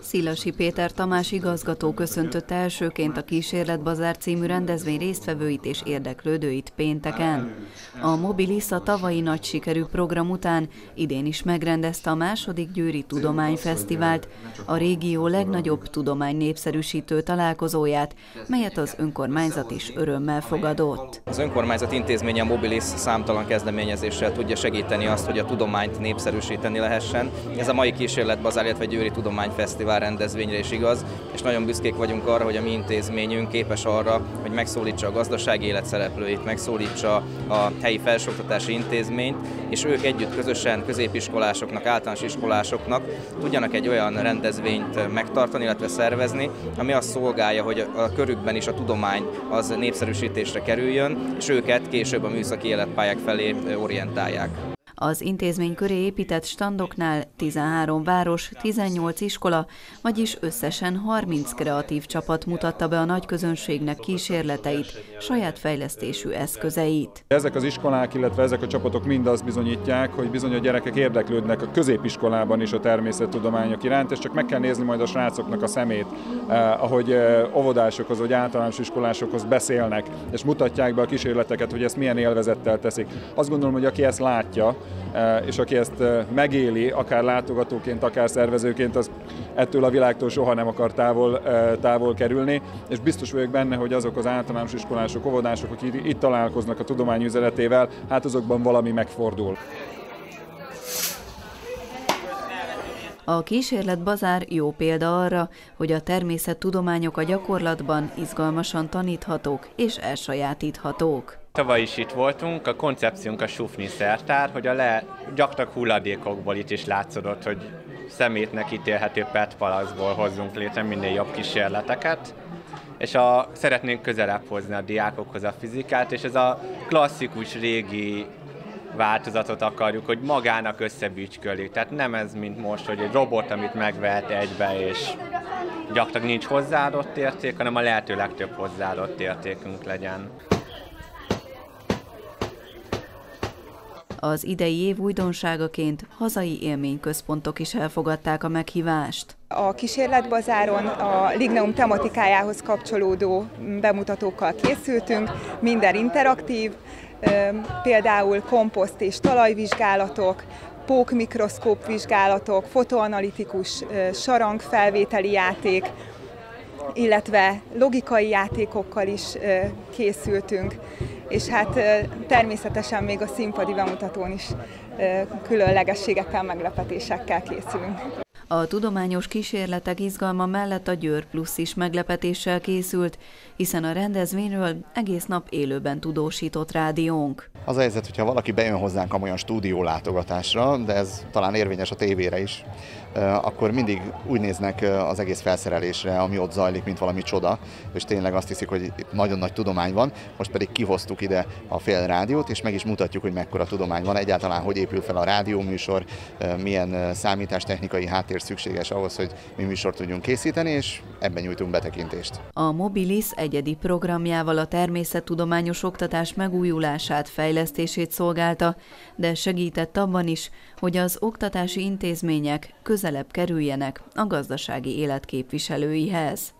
Szilasi Péter Tamás igazgató köszöntötte elsőként a Kísérletbazár című rendezvény résztvevőit és érdeklődőit pénteken. A Mobilis a tavalyi nagy sikerű program után idén is megrendezte a második Győri Tudományfesztivált, a régió legnagyobb tudomány népszerűsítő találkozóját, melyet az önkormányzat is örömmel fogadott. Az önkormányzat intézménye Mobilis számtalan kezdeményezéssel tudja segíteni azt, hogy a tudományt népszerűsíteni lehessen. Ez a mai Kísérletbazár, illetve Győri Tudományfesztivál rendezvényre is igaz, és nagyon büszkék vagyunk arra, hogy a mi intézményünk képes arra, hogy megszólítsa a gazdasági élet szereplőit, megszólítsa a helyi felsőoktatási intézményt, és ők együtt közösen középiskolásoknak, általános iskolásoknak tudjanak egy olyan rendezvényt megtartani, illetve szervezni, ami azt szolgálja, hogy a körükben is a tudomány az népszerűsítésre kerüljön, és őket később a műszaki életpályák felé orientálják. Az intézmény köré épített standoknál 13 város, 18 iskola, vagyis összesen 30 kreatív csapat mutatta be a nagy közönségnek kísérleteit, saját fejlesztésű eszközeit. Ezek az iskolák, illetve ezek a csapatok mind azt bizonyítják, hogy bizony a gyerekek érdeklődnek a középiskolában is a természettudományok iránt, és csak meg kell nézni majd a srácoknak a szemét, eh, ahogy eh, óvodásokhoz vagy általános iskolásokhoz beszélnek, és mutatják be a kísérleteket, hogy ezt milyen élvezettel teszik. Azt gondolom, hogy aki ezt látja, és aki ezt megéli, akár látogatóként, akár szervezőként, az ettől a világtól soha nem akar távol, távol kerülni, és biztos vagyok benne, hogy azok az általános iskolások, óvodások, akik itt találkoznak a tudomány üzletével, hát azokban valami megfordul. A kísérlet bazár jó példa arra, hogy a természettudományok a gyakorlatban izgalmasan taníthatók és elsajátíthatók. Tavaly is itt voltunk, a koncepciónk a sufni szertár, hogy a le, gyakorlatilag hulladékokból itt is látszódott, hogy szemétnek ítélhető PET palaszból hozzunk létre minél jobb kísérleteket, és a, szeretnénk közelebb hozni a diákokhoz a fizikát, és ez a klasszikus régi változatot akarjuk, hogy magának összebücskölik. Tehát nem ez, mint most, hogy egy robot, amit megvehet egybe, és gyakorlatilag nincs hozzáadott érték, hanem a lehető legtöbb hozzáadott értékünk legyen. Az idei év újdonságaként hazai élményközpontok is elfogadták a meghívást. A kísérletbazáron a Ligneum tematikájához kapcsolódó bemutatókkal készültünk, minden interaktív, például komposzt és talajvizsgálatok, pók mikroszkóp vizsgálatok, fotoanalitikus sarangfelvételi játék, illetve logikai játékokkal is készültünk, és hát természetesen még a színpadi bemutatón is különlegességekkel, meglepetésekkel készülünk. A tudományos kísérletek izgalma mellett a Győr Plus is meglepetéssel készült, hiszen a rendezvényről egész nap élőben tudósított rádiónk. Az a helyzet, hogyha valaki bejön hozzánk olyan stúdió látogatásra, de ez talán érvényes a tévére is, akkor mindig úgy néznek az egész felszerelésre, ami ott zajlik, mint valami csoda, és tényleg azt hiszik, hogy itt nagyon nagy tudomány van, most pedig kihoztuk ide a fél rádiót, és meg is mutatjuk, hogy mekkora tudomány van, egyáltalán hogy épül fel a rádióműsor, milyen számítástechnikai háttér szükséges ahhoz, hogy mi műsort tudjunk készíteni, és ebben nyújtunk betekintést. A Mobilis egyedi programjával a természettudományos oktatás megújulását, fejlesztését szolgálta, de segített abban is, hogy az oktatási intézmények közelebb kerüljenek a gazdasági élet képviselőihez.